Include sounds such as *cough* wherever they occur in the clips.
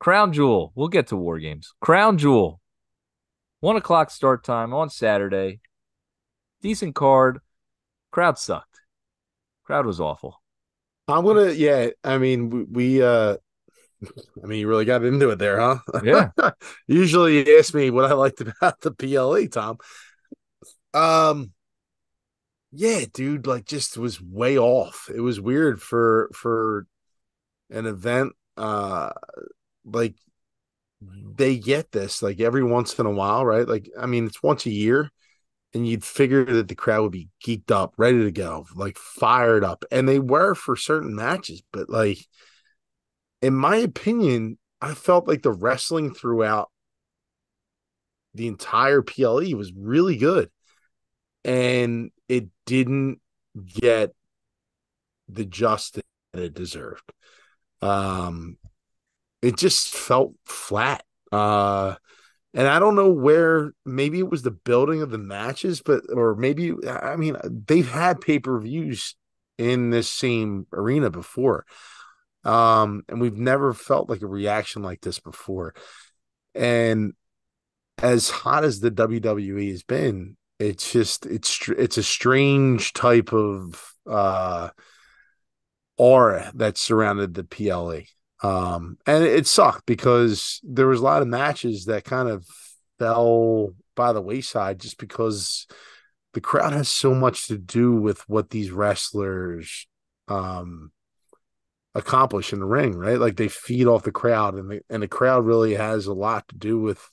Crown Jewel. We'll get to War Games. Crown Jewel. One o'clock start time on Saturday. Decent card. Crowd sucked. Crowd was awful. I'm gonna, yeah. I mean, we, we uh, I mean, you really got into it there, huh? Yeah. *laughs* Usually, you ask me what I liked about the PLE, Tom. Um, yeah, dude, like just was way off. It was weird for for an event. Uh, like they get this like every once in a while, right? Like, I mean, it's once a year and you'd figure that the crowd would be geeked up, ready to go, like fired up. And they were for certain matches, but like in my opinion, I felt like the wrestling throughout the entire PLE was really good. And it didn't get the justice that it deserved. Um it just felt flat. Uh and I don't know where maybe it was the building of the matches, but or maybe I mean they've had pay-per-views in this same arena before. Um, and we've never felt like a reaction like this before. And as hot as the WWE has been, it's just it's it's a strange type of uh aura that surrounded the PLE. Um, and it sucked because there was a lot of matches that kind of fell by the wayside just because the crowd has so much to do with what these wrestlers um accomplish in the ring, right? Like they feed off the crowd and the and the crowd really has a lot to do with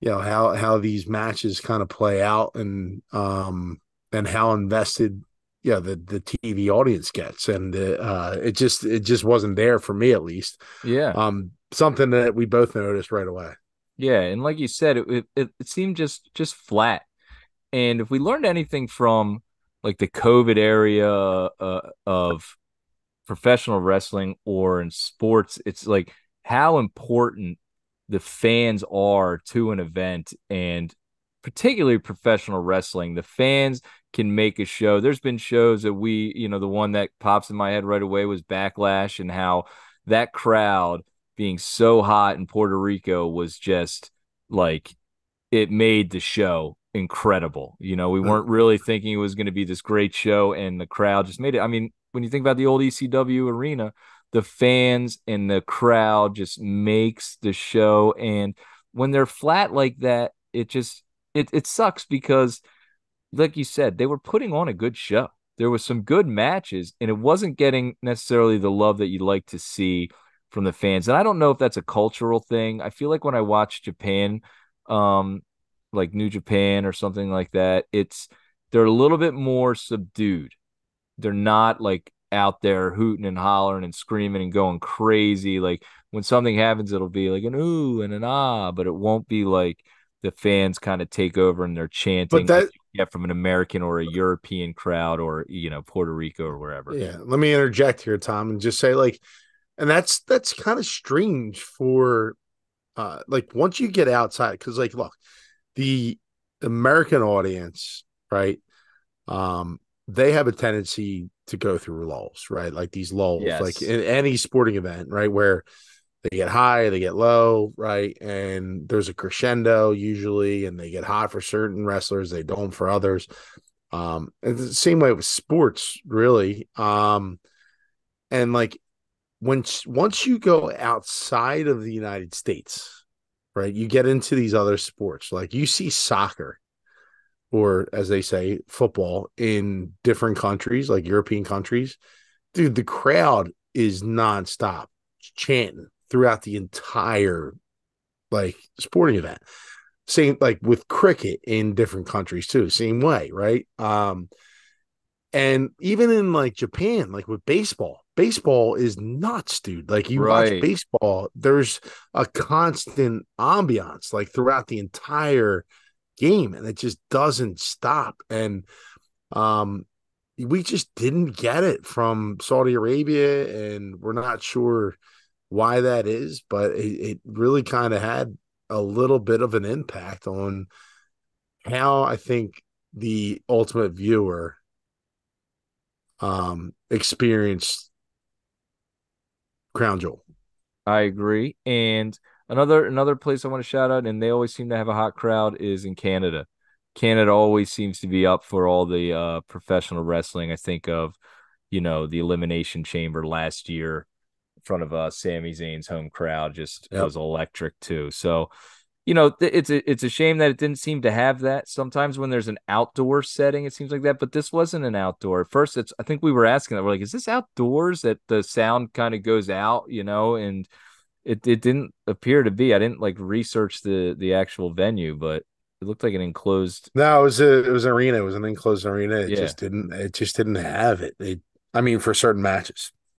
you know how how these matches kind of play out and um and how invested yeah the the TV audience gets and uh it just it just wasn't there for me at least. Yeah. Um something that we both noticed right away. Yeah, and like you said it it, it seemed just just flat. And if we learned anything from like the COVID area uh, of professional wrestling or in sports, it's like how important the fans are to an event and particularly professional wrestling. The fans can make a show. There's been shows that we, you know, the one that pops in my head right away was Backlash and how that crowd being so hot in Puerto Rico was just like it made the show incredible. You know, we weren't really thinking it was going to be this great show and the crowd just made it. I mean, when you think about the old ECW arena, the fans and the crowd just makes the show. And when they're flat like that, it just it it sucks because, like you said, they were putting on a good show. There was some good matches, and it wasn't getting necessarily the love that you'd like to see from the fans. And I don't know if that's a cultural thing. I feel like when I watch Japan, um, like New Japan or something like that, it's they're a little bit more subdued they're not like out there hooting and hollering and screaming and going crazy. Like when something happens, it'll be like an ooh and an ah, but it won't be like the fans kind of take over and they're chanting. But that get from an American or a European crowd or you know Puerto Rico or wherever. Yeah, let me interject here, Tom, and just say like, and that's that's kind of strange for, uh, like once you get outside, because like look, the American audience, right? Um, they have a tendency to go through lulls, right? Like these lulls, Yes. like in any sporting event, right? Where they get high, they get low, right? And there's a crescendo usually, and they get hot for certain wrestlers, they don't for others. Um, it's the same way with sports, really. Um, and like once once you go outside of the United States, right, you get into these other sports, like you see soccer, or as they say, football in different countries, like European countries, dude, the crowd is nonstop chanting throughout the entire like sporting event. Same like with cricket in different countries too, same way, right? Um, and even in like Japan, like with baseball, baseball is nuts, dude. Like you Right. watch baseball, there's a constant ambiance like throughout the entire game, and it just doesn't stop. And um, we just didn't get it from Saudi Arabia, and we're not sure why that is, but it, it really kind of had a little bit of an impact on how I think the ultimate viewer um experienced Crown Jewel. I agree. And another another place I want to shout out, and they always seem to have a hot crowd, is in Canada. Canada always seems to be up for all the uh, professional wrestling. I think of, you know, the Elimination Chamber last year front of uh, Sami Zayn's home crowd just yep. was electric too. So you know, it's a it's a shame that it didn't seem to have that. Sometimes when there's an outdoor setting, it seems like that, but this wasn't an outdoor. At first, it's I think we were asking that we're like, is this outdoors that the sound kind of goes out, you know, and it it didn't appear to be. I didn't like research the the actual venue, but it looked like an enclosed. No, it was a it was an arena. It was an enclosed arena. It yeah. just didn't it just didn't have it. It I mean, for certain matches.